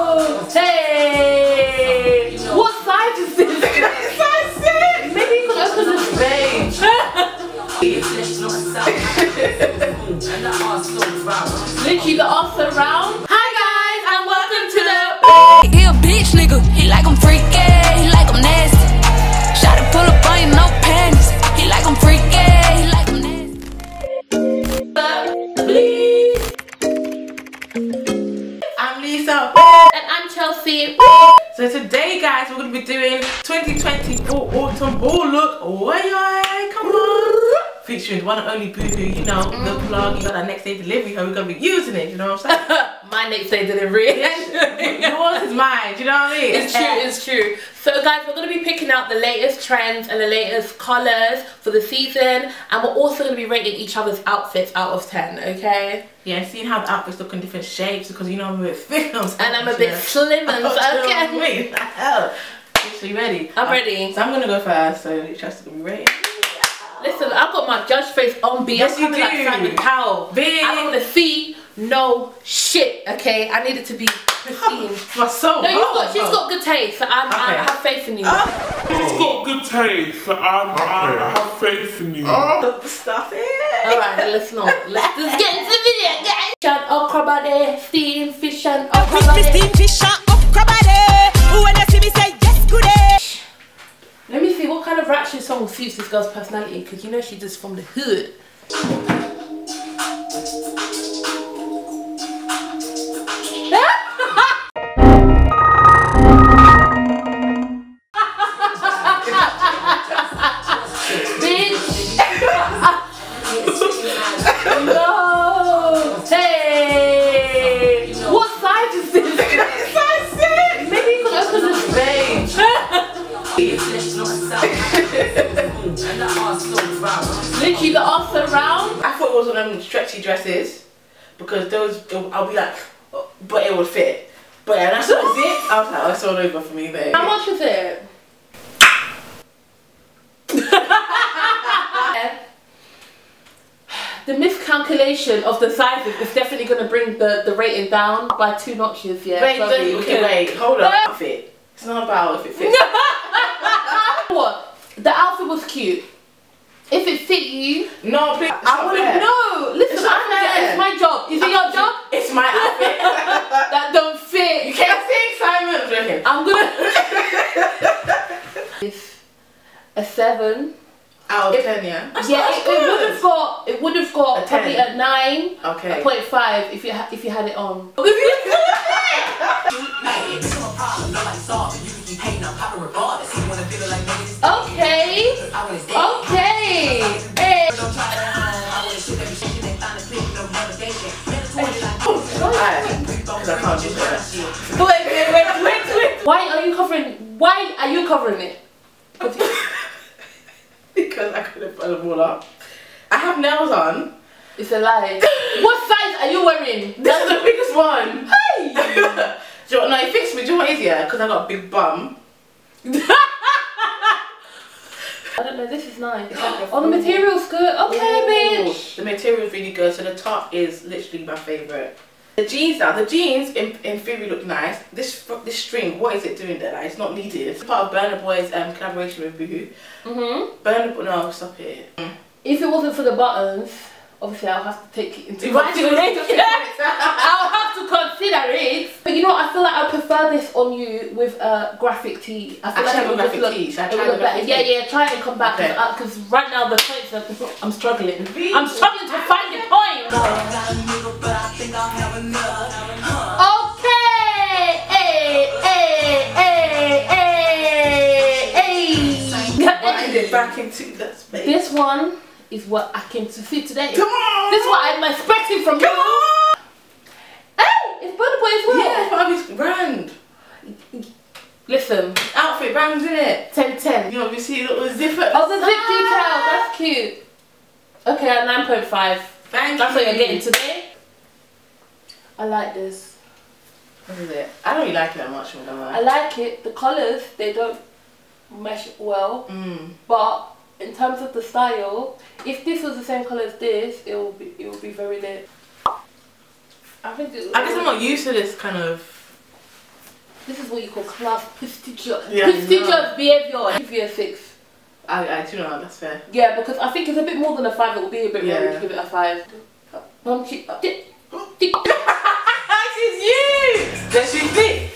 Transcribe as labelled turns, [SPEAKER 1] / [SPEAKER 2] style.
[SPEAKER 1] Oh, hey! What size is this?
[SPEAKER 2] size six.
[SPEAKER 1] Maybe you could open this page. Literally the off around.
[SPEAKER 2] So today, guys, we're gonna be doing 2024 autumn ball look. Oh yeah, come on. Featuring one and only Boohoo, you know, the mm. plug. You got that next day delivery, how we're gonna be using it. You know what I'm saying?
[SPEAKER 1] My next day delivery.
[SPEAKER 2] Yours is mine. Do you know what I mean?
[SPEAKER 1] It's true, it's true. So guys, we're going to be picking out the latest trends and the latest colours for the season and we're also going to be rating each other's outfits out of 10, okay?
[SPEAKER 2] Yeah, seeing how the outfits look in different shapes because you know I'm a bit thick. I'm
[SPEAKER 1] And I'm a bit slim and so, okay.
[SPEAKER 2] Wait, the hell? So you ready?
[SPEAKER 1] I'm
[SPEAKER 2] Uh,
[SPEAKER 1] ready.
[SPEAKER 2] So I'm gonna go first. So Trust gonna be ready.
[SPEAKER 1] Listen, I've got my judge face on B.
[SPEAKER 2] Yes,
[SPEAKER 1] I'm
[SPEAKER 2] you
[SPEAKER 1] coming like. Simon Cowell.
[SPEAKER 2] Big.
[SPEAKER 1] I don't want to see no shit, okay? I need it to be pristine.
[SPEAKER 2] My soul.
[SPEAKER 1] No, you've
[SPEAKER 2] oh,
[SPEAKER 1] got, she's
[SPEAKER 2] oh.
[SPEAKER 1] got good taste. So I, I have faith in you.
[SPEAKER 3] Ah! She's got good taste. So I, I, I have faith in you.
[SPEAKER 2] Oh, stop it.
[SPEAKER 1] Alright, let's not. Let's just get into the video, guys. Fish and okra body, steam fish and oh, okra body.
[SPEAKER 4] Christine Fisher, okra body. When you see me say yes, good day.
[SPEAKER 1] Let me see what kind of ratchet song suits this girl's personality because you know she's just from the hood. Literally the off around.
[SPEAKER 2] I thought it was one of them stretchy dresses because those I'll be like, oh, but it would fit. But yeah, that's what it. I was like, oh, it's all over for me there.
[SPEAKER 1] How much was it? the miscalculation of the sizes is definitely going to bring the, the rating down by two notches, yeah.
[SPEAKER 2] Wait, okay, wait, hold on. Outfit. It's not about if it fits.
[SPEAKER 1] What? The outfit was cute. If it fit you,
[SPEAKER 2] no, please.
[SPEAKER 1] I
[SPEAKER 2] not
[SPEAKER 1] would
[SPEAKER 2] fair.
[SPEAKER 1] no. Listen,
[SPEAKER 2] It's
[SPEAKER 1] I it's my job. Is it your job?
[SPEAKER 2] It's my outfit.
[SPEAKER 1] That don't fit.
[SPEAKER 2] you can't say Simon. I'm.
[SPEAKER 1] I'm gonna. it's a seven.
[SPEAKER 2] Out of ten, yeah. That's
[SPEAKER 1] yeah, it, it would have got. It would have got
[SPEAKER 2] A
[SPEAKER 1] probably a nine.
[SPEAKER 2] Okay.
[SPEAKER 1] A point five if you if you had it on. Okay. Okay. Hey.
[SPEAKER 2] Alright. 'Cause I can't do that. Wait, wait, wait, wait, wait.
[SPEAKER 1] Why are you covering? Why are you covering it?
[SPEAKER 2] because I couldn't put them all up. I have nails on.
[SPEAKER 1] It's a lie. what size are you wearing?
[SPEAKER 2] This is the biggest one.
[SPEAKER 1] Hey.
[SPEAKER 2] do you know, no, it fits me. Do you know what is? Yeah, because I got a big bum.
[SPEAKER 1] I. This is nice. Oh, the material's good. Okay,
[SPEAKER 2] Ooh,
[SPEAKER 1] bitch.
[SPEAKER 2] The material is really good. So the top is literally my favorite. The jeans now, the jeans in, in theory look nice. This this string, what is it doing there? Like, it's not needed. It's part of Burna Boy's um, collaboration with Boohoo.
[SPEAKER 1] Mhm.
[SPEAKER 2] Burner Boy, no, stop it.
[SPEAKER 1] If it wasn't for the buttons, obviously I'll have to take it into
[SPEAKER 2] Why do you need to
[SPEAKER 1] consideration. To consider it. But you know, what, I feel like I prefer this on you with a graphic tee. I feel
[SPEAKER 2] Actually,
[SPEAKER 1] like
[SPEAKER 2] have
[SPEAKER 1] it
[SPEAKER 2] a
[SPEAKER 1] would
[SPEAKER 2] graphic
[SPEAKER 1] look,
[SPEAKER 2] tee. I
[SPEAKER 1] it
[SPEAKER 2] try
[SPEAKER 1] would look better. Yeah, yeah. Try and come back
[SPEAKER 2] Okay.
[SPEAKER 1] because right now the points are, I'm struggling. I'm struggling to find the point. Okay. Hey, hey, hey, hey, hey.
[SPEAKER 2] It back into that space.
[SPEAKER 1] This one is what I came to see today.
[SPEAKER 2] Come on!
[SPEAKER 1] This is what I'm expecting from
[SPEAKER 2] Come
[SPEAKER 1] you.
[SPEAKER 2] on!
[SPEAKER 1] Hey, it's Burna Boy as well.
[SPEAKER 2] Yeah, it's part brand.
[SPEAKER 1] Listen,
[SPEAKER 2] Outfit brands, in it?
[SPEAKER 1] 10 10.
[SPEAKER 2] You know, you see little zipper.
[SPEAKER 1] Oh, the zip detail, that's cute. Okay, at 9.5.
[SPEAKER 2] Thank
[SPEAKER 1] That's
[SPEAKER 2] you.
[SPEAKER 1] what you're getting today. I like this.
[SPEAKER 2] What is it? I don't really like it that much,
[SPEAKER 1] I like it. The colours, they don't mesh well.
[SPEAKER 2] Mm.
[SPEAKER 1] But in terms of the style, if this was the same colour as this, it will be it will be very lit. I think it
[SPEAKER 2] I guess I'm not used to this kind of
[SPEAKER 1] This is what you call class prestigious.
[SPEAKER 2] Yeah,
[SPEAKER 1] prestigious
[SPEAKER 2] know.
[SPEAKER 1] behavior. Give you a six.
[SPEAKER 2] I, I do you know that's fair.
[SPEAKER 1] Yeah, because I think it's a bit more than a five. It would be a bit
[SPEAKER 2] Yeah.
[SPEAKER 1] rude to give it a five. Mum, keep up. Tick, tick.
[SPEAKER 2] She's you. There she's me.